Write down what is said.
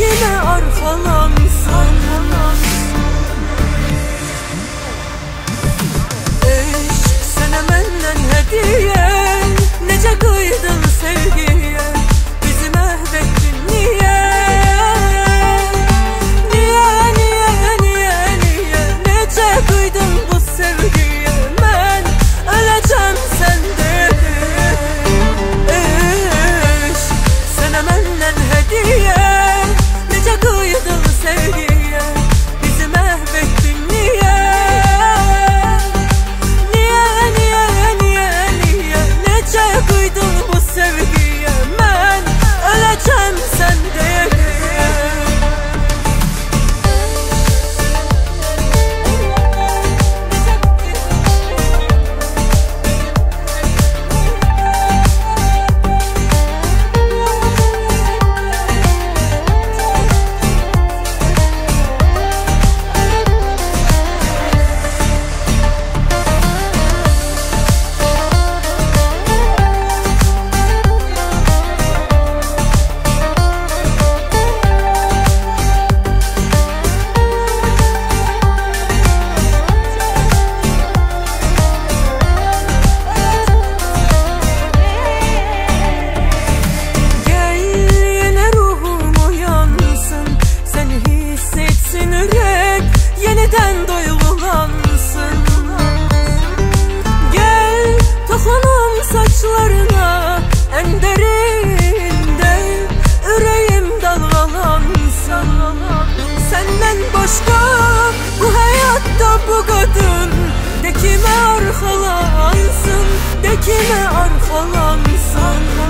kime arkalansın Eşk sana menden hediye. Nece kıydın sevgiye bu kadın? De kime arkalansın, de kime arkalansın